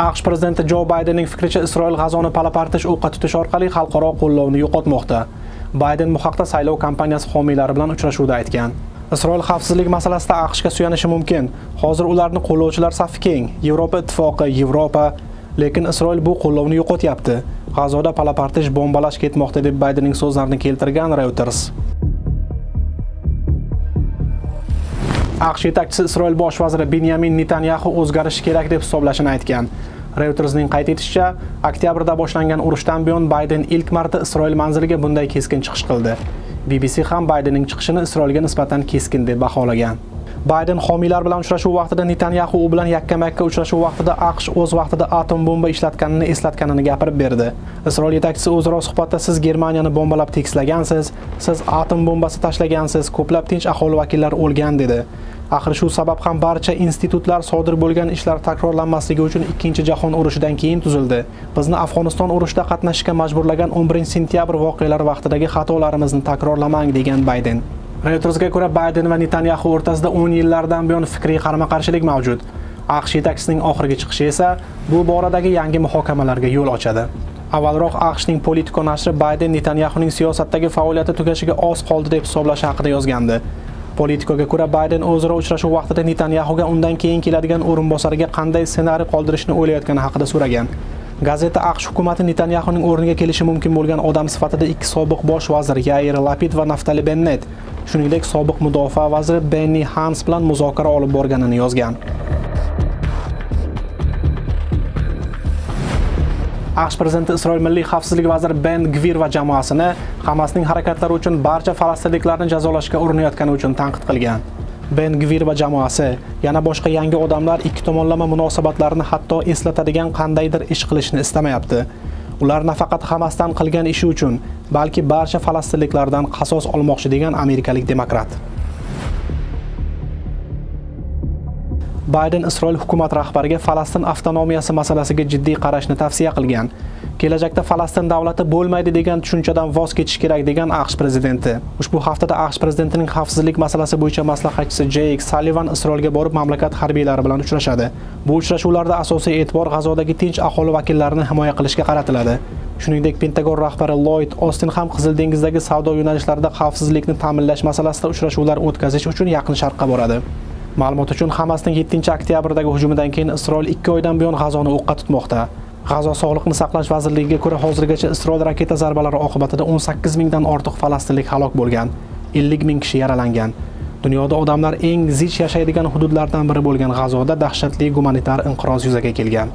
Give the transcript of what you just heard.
aqsh prezidenti jo baydenning fikricha isroil g'azoni palapartish o'qqa tutish orqali xalqaro qo'llovni yo'qotmoqda. Bayden bu haqda saylov kampaniyasi homiylari bilan uchrashuvda aytgan. Isroil xavfsizlik masalasida aqshga suyanishi mumkin. Hozir ularni qo'llovchilar safi keng. Yevropa ittifoqi yevropa. Lekin isroil bu qo'llovni yo'qotyapti. G'azoda palapartish bombalash ketmoqda deb baydenning so'zlarini keltirgan reuters. Aqsh yetakchisi isroil bosh vaziri benyamin netanyaxu o'zgarishi kerak deb hisoblashini aytgan. Reutersning qayd etishicha oktyabrda boshlangan urushdan buyon bayden ilk marta isroil manziliga bunday keskin chiqish qildi. Bbc ham baydenning chiqishini isroilga nisbatan keskin deb baholagan. Bayden homiylar bilan uchrashuv vaqtida netanyaxu u bilan yakkama yakka uchrashuv vaqtida aqsh o'z vaqtida atom bomba ishlatganini eslatganini gapirib berdi. Isroil yetakchisi o'zaro suhbatda siz germaniyani bombalab tekislagansiz siz atom bombasi tashlagansiz ko'plab tinch aholi vakillari o'lgan dedi. Axir shu sabab ham barcha institutlar sodir bo'lgan ishlar takrorlanmasligi uchun ikkinchi jahon urushidan keyin tuzildi. Bizni afg'oniston urushida qatnashishga majburlagan 11 sentyabr voqealari vaqtidagi xatolarimizni takrorlamang degan bayden. Reutersga ko'ra bayden va netanyaxu o'rtasida 10 yillardan buyon fikriy qarama qarshilik mavjud. Aqsh yetakchisining oxirgi chiqishi esa bu boradagi yangi muhokamalarga yo'l ochadi. Avvalroq aqshning politico nashri bayden netanyaxuning siyosatdagi faoliyati tugashiga oz qoldi deb hisoblash haqida yozgandi. Politikaga ko'ra bayden o'zaro uchrashuv vaqtida netanyaxuga undan keyin keladigan o'rinbosariga qanday ssenariy qoldirishni o'ylayotgani haqida so'ragan. Gazeta aqsh hukumati netanyaxuning o'rniga kelishi mumkin bo'lgan odam sifatida ikki sobiq bosh vazir yair lapid va naftali Bennett, shuningdek sobiq mudofaa vaziri benni hans bilan muzokara olib borganini yozgan. Aqsh prezidenti isroil milliy xavfsizlik vaziri ben gvir va jamoasini hamasning harakatlari uchun barcha falastinliklarni jazolashga urinayotgani uchun tanqid qilgan. Ben gvir va jamoasi yana boshqa yangi odamlar ikki tomonlama munosabatlarni hatto eslatadigan qandaydir ish qilishni istamayapti. Ular nafaqat hamasdan qilgan ishi uchun balki barcha falastinliklardan qasos olmoqchi degan amerikalik demokrat. Bayden isroil hukumat rahbariga falastin avtonomiyasi masalasiga jiddiy qarashni tavsiya qilgan. Kelajakda falastin davlati bo'lmaydi degan tushunchadan voz kechish kerak degan aqsh prezidenti. Ushbu haftada aqsh prezidentining xavfsizlik masalasi bo'yicha maslahatchisi jeyk Sullivan isroilga borib mamlakat harbiylari bilan uchrashadi. Bu uchrashuvlarda asosiy e'tibor g'azodagi tinch aholi vakillarini himoya qilishga qaratiladi. Shuningdek pentagon rahbari loyd ostin ham qizil dengizdagi savdo yo'nalishlarida xavfsizlikni ta'minlash masalasida uchrashuvlar o'tkazish uchun yaqin sharqqa boradi. Ma'lumot uchun hamasning 7 oktyabrdagi hujumidan keyin isroil 2 oydan buyon g'azoni o'qqa tutmoqda. G'azo sog'liqni saqlash vazirligiga ko'ra hozirgacha isroil raketa zarbalari oqibatida 18 mingdan ortiq falastinlik halok bo'lgan 50 ming kishi yaralangan. Dunyoda odamlar eng zich yashaydigan hududlardan biri bo'lgan g'azoda dahshatli gumanitar inqiroz yuzaga kelgan.